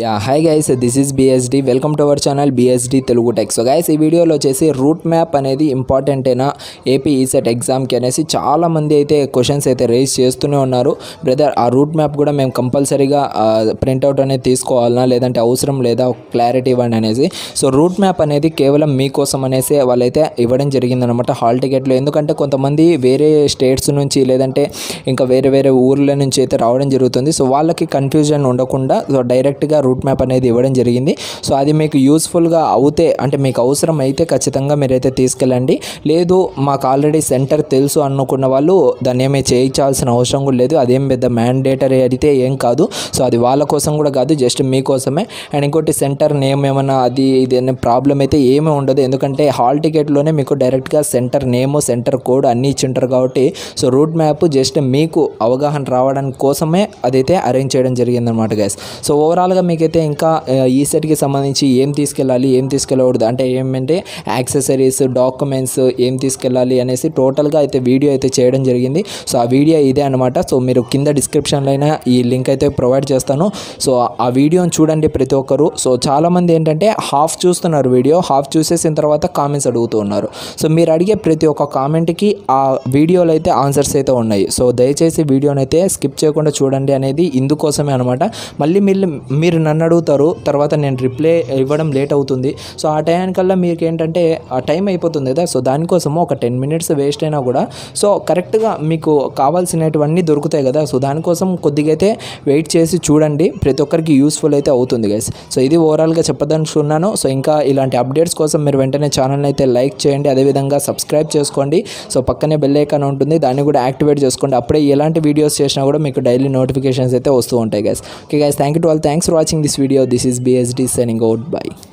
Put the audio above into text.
Yeah hi guys this is BSD welcome to our channel BSD Telugu tech so guys ఈ వీడియోలో వచ్చేసి route map అనేది ఇంపార్టెంటేనా AP ECET ఎగ్జామ్కి అనేసి చాలా మంది అయితే క్వశ్చన్స్ అయితే రేస్ చేస్తూనే ఉన్నారు. బ్రదర్ ఆ రూట్ మ్యాప్ కూడా మేము కంపల్సరీగా ప్రింట్అవుట్ అనేది తీసుకోవాలనా? లేదంటే అవసరం లేదా? క్లారిటీ ఇవ్వండి అనేసి. సో రూట్ మ్యాప్ అనేది కేవలం మీకోసం అనేసి వాళ్ళైతే ఇవ్వడం జరిగిందనమాట హాల్ టికెట్లో ఎందుకంటే కొంతమంది వేరే స్టేట్స్ నుంచి లేదంటే ఇంకా వేరే వేరే ఊర్ల నుంచి అయితే రావడం జరుగుతుంది. సో వాళ్ళకి కన్ఫ్యూజన్ ఉండకుండా సో డైరెక్ట్గా రూట్ మ్యాప్ అనేది ఇవ్వడం జరిగింది. సో అది మీకు యూస్ఫుల్గా అవుతే అంటే మీకు అవసరం అయితే ఖచ్చితంగా మీరైతే తీసుకెళ్ళండి. లేదు మాకు ఆల్రెడీ సెంటర్ తెలుసు అనుకున్న వాళ్ళు దాన్ని ఏమీ చేయించాల్సిన అవసరం కూడా లేదు. అదేం పెద్ద మ్యాండేటరీ అయితే ఏం కాదు. సో అది వాళ్ళ కోసం కూడా కాదు జస్ట్ మీకోసమే అండ్ ఇంకోటి సెంటర్ నేమ్ ఏమైనా అది ఇది అనే ప్రాబ్లం అయితే ఏమీ ఉండదు. ఎందుకంటే హాల్ టికెట్లోనే మీకు డైరెక్ట్గా సెంటర్ నేమ్ సెంటర్ కోడ్ అన్నీ ఇచ్చింటారు కాబట్టి సో రూట్ మ్యాప్ జస్ట్ మీకు అవగాహన రావడానికి కోసమే అదైతే అరేంజ్ చేయడం జరిగిందనమాట గైస్ సో ఓవరాల్గా మీకైతే ఇంకా ఈ సెట్కి సంబంధించి ఏం తీసుకెళ్ళాలి ఏం తీసుకెళ్ళకూడదు అంటే ఏమంటే యాక్సెసరీస్ డాక్యుమెంట్స్ ఏం తీసుకెళ్ళాలి అనేసి టోటల్గా అయితే వీడియో అయితే చేయడం జరిగింది. సో ఆ వీడియో ఇదే అనమాట సో మీరు కింద డిస్క్రిప్షన్లో అయినా ఈ లింక్ అయితే ప్రొవైడ్ చేస్తాను. సో ఆ వీడియోని చూడండి ప్రతి ఒక్కరు. సో చాలామంది ఏంటంటే హాఫ్ చూస్తున్నారు వీడియో హాఫ్ చూసేసిన తర్వాత కామెంట్స్ అడుగుతూ ఉన్నారు. సో మీరు అడిగే ప్రతి ఒక్క కామెంట్కి ఆ వీడియోలో అయితే ఆన్సర్స్ అయితే ఉన్నాయి. సో దయచేసి వీడియోని అయితే స్కిప్ చేయకుండా చూడండి అనేది ఇందుకోసమే అనమాట మళ్ళీ మీరు మీరు నన్ను అడుగుతారు తర్వాత నేను రిప్లై ఇవ్వడం లేట్ అవుతుంది. సో ఆ టైంకల్లా మీకు ఏంటంటే ఆ టైం అయిపోతుంది కదా సో దానికోసము ఒక టెన్ మినిట్స్ వేస్ట్ అయినా కూడా సో కరెక్ట్గా మీకు కావాల్సినటువన్నీ దొరుకుతాయి కదా సో దానికోసం కొద్దిగా అయితే వెయిట్ చేసి చూడండి ప్రతి ఒక్కరికి యూస్ఫుల్ అయితే అవుతుంది గైస్. సో ఇది ఓవరాల్గా చెప్పదనుకున్నాను సో ఇంకా ఇలాంటి అప్డేట్స్ కోసం మీరు వెంటనే ఛానల్ని అయితే లైక్ చేయండి అదేవిధంగా సబ్స్క్రైబ్ చేసుకోండి. సో పక్కనే బెల్ ఐకాన్ ఉంటుంది దాన్ని కూడా యాక్టివేట్ చేసుకోండి. అప్పుడే ఎలాంటి వీడియోస్ చేసినా కూడా మీకు డైలీ నోటిఫికేషన్స్ అయితే వస్తూ ఉంటాయి guys. Okay guys thank you to all thanks for watching. watching this video. This is BSD signing out. Bye.